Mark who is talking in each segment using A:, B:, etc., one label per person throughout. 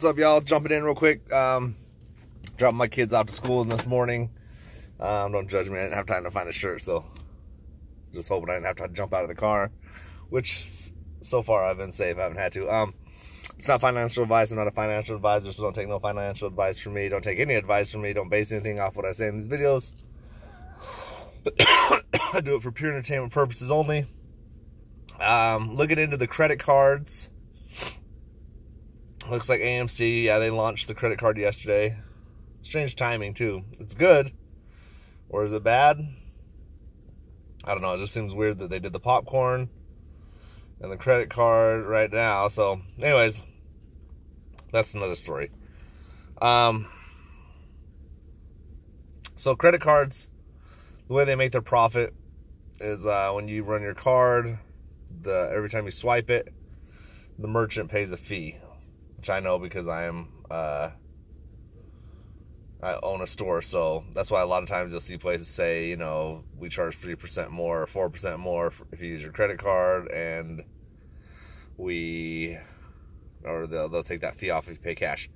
A: What's up, y'all? Jumping in real quick. Um, dropping my kids out to school in this morning. Um, don't judge me. I didn't have time to find a shirt, so just hoping I didn't have to jump out of the car, which so far I've been safe. I haven't had to. Um, it's not financial advice. I'm not a financial advisor, so don't take no financial advice from me. Don't take any advice from me. Don't base anything off what I say in these videos. I do it for pure entertainment purposes only. Um, looking into the credit cards. Looks like AMC, yeah, they launched the credit card yesterday. Strange timing, too. It's good. Or is it bad? I don't know. It just seems weird that they did the popcorn and the credit card right now. So, anyways, that's another story. Um, so, credit cards, the way they make their profit is uh, when you run your card, the every time you swipe it, the merchant pays a fee, which I know because I am uh, I own a store, so that's why a lot of times you'll see places say, you know, we charge three percent more or four percent more if you use your credit card, and we or they'll they'll take that fee off if you pay cash.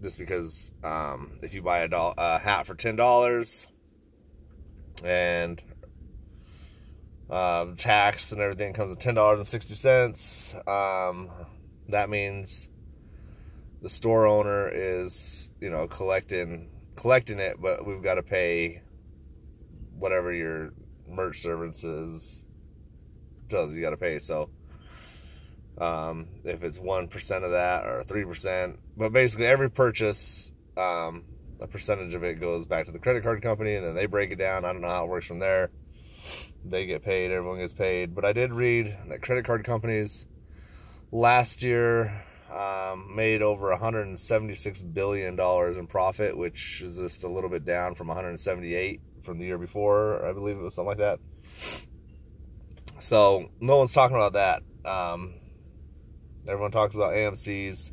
A: Just because um, if you buy a, doll, a hat for ten dollars and um, tax and everything comes at ten dollars and sixty cents. Um, that means the store owner is, you know, collecting collecting it, but we've got to pay whatever your merch services does. You got to pay. So um, if it's one percent of that or three percent, but basically every purchase, um, a percentage of it goes back to the credit card company, and then they break it down. I don't know how it works from there they get paid, everyone gets paid. But I did read that credit card companies last year um, made over 176 billion dollars in profit, which is just a little bit down from 178 from the year before. I believe it was something like that. So no one's talking about that. Um, everyone talks about AMC's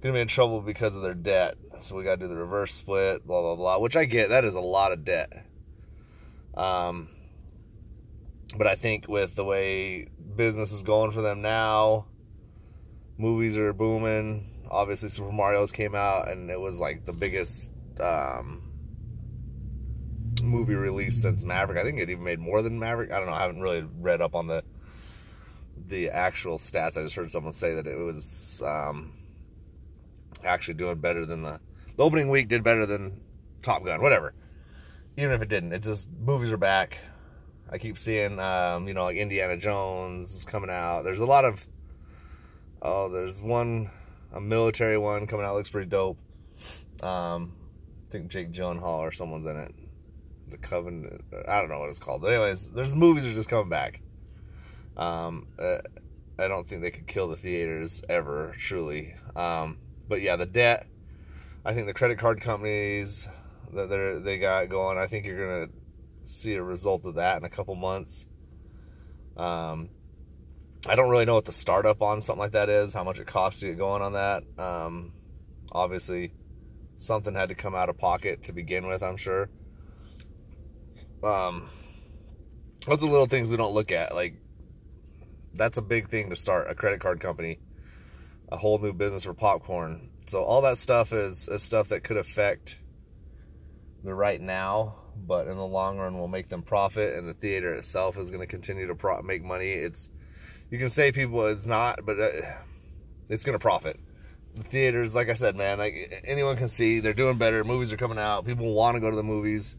A: gonna be in trouble because of their debt. So we gotta do the reverse split, blah blah blah. Which I get. That is a lot of debt. Um, but I think with the way business is going for them now, movies are booming. Obviously, Super Mario's came out, and it was like the biggest um, movie release since Maverick. I think it even made more than Maverick. I don't know. I haven't really read up on the the actual stats. I just heard someone say that it was um, actually doing better than the, the opening week did better than Top Gun. Whatever. Even if it didn't, it's just movies are back. I keep seeing, um, you know, like Indiana Jones coming out. There's a lot of, oh, there's one, a military one coming out. Looks pretty dope. Um, I think Jake Gyllenhaal or someone's in it. The Covenant. I don't know what it's called. But anyways, there's movies are just coming back. Um, uh, I don't think they could kill the theaters ever, truly. Um, but yeah, the debt. I think the credit card companies that they they got going. I think you're gonna see a result of that in a couple months. Um, I don't really know what the startup on something like that is, how much it costs to get going on that. Um, obviously, something had to come out of pocket to begin with, I'm sure. Um, those are little things we don't look at. Like, that's a big thing to start a credit card company, a whole new business for popcorn. So all that stuff is, is stuff that could affect the right now but in the long run will make them profit and the theater itself is going to continue to pro- make money it's you can say people it's not but uh, it's going to profit. The theaters like i said man like anyone can see they're doing better movies are coming out people want to go to the movies.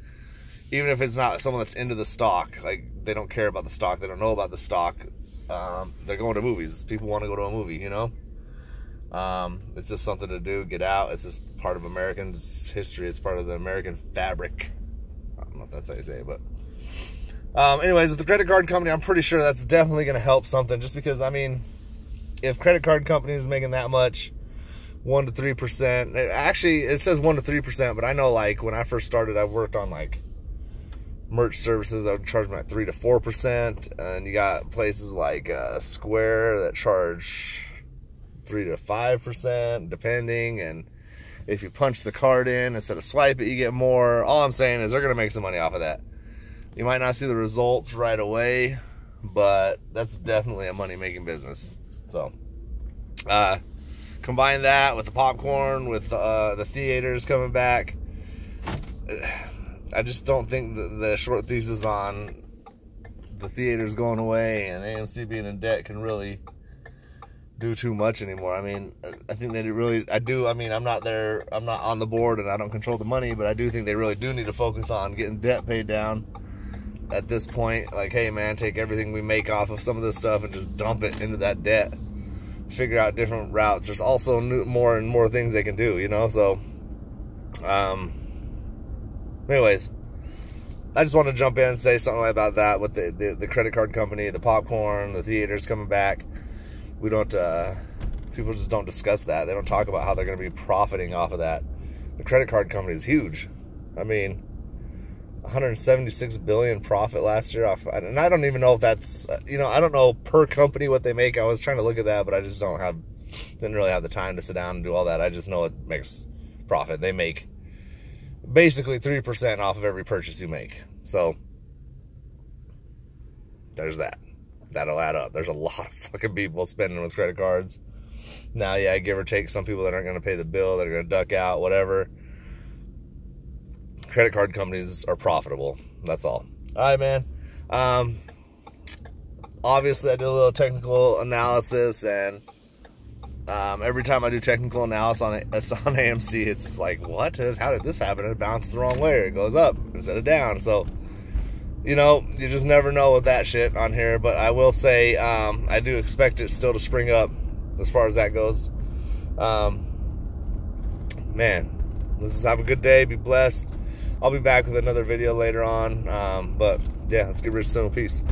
A: Even if it's not someone that's into the stock like they don't care about the stock they don't know about the stock um, they're going to movies people want to go to a movie you know? Um, it's just something to do get out it's just part of americans history it's part of the american fabric. I don't know if that's how you say it, but um, anyways, with the credit card company, I'm pretty sure that's definitely going to help something. Just because, I mean, if credit card companies making that much, one to three percent. Actually, it says one to three percent, but I know like when I first started, I worked on like merch services. I would charge them like three to four percent, and you got places like uh, Square that charge three to five percent, depending, and if you punch the card in instead of swipe it, you get more. All I'm saying is they're going to make some money off of that. You might not see the results right away, but that's definitely a money-making business. So, uh, combine that with the popcorn, with uh, the theaters coming back. I just don't think the, the short thesis on the theaters going away and AMC being in debt can really do too much anymore. I mean, I think they really, I do, I mean, I'm not there, I'm not on the board and I don't control the money, but I do think they really do need to focus on getting debt paid down at this point. Like, hey man, take everything we make off of some of this stuff and just dump it into that debt. Figure out different routes. There's also new, more and more things they can do, you know? So, um, anyways, I just want to jump in and say something about that with the, the, the credit card company, the popcorn, the theaters coming back we don't uh, people just don't discuss that. They don't talk about how they're going to be profiting off of that. The credit card company is huge. I mean, 176 billion profit last year off, and I don't even know if that's you know I don't know per company what they make. I was trying to look at that, but I just don't have didn't really have the time to sit down and do all that. I just know it makes profit. They make basically three percent off of every purchase you make. So there's that that'll add up. There's a lot of fucking people spending with credit cards. Now, yeah, give or take some people that aren't going to pay the bill, that are going to duck out, whatever. Credit card companies are profitable. That's all. All right, man. Um, obviously, I did a little technical analysis, and um, every time I do technical analysis on, on AMC, it's like, what? How did this happen? It bounced the wrong way. It goes up instead of down. So, you know, you just never know with that shit on here. But I will say, um, I do expect it still to spring up as far as that goes. Um, man, let's just have a good day. Be blessed. I'll be back with another video later on. Um, but yeah, let's get rich soon. Peace.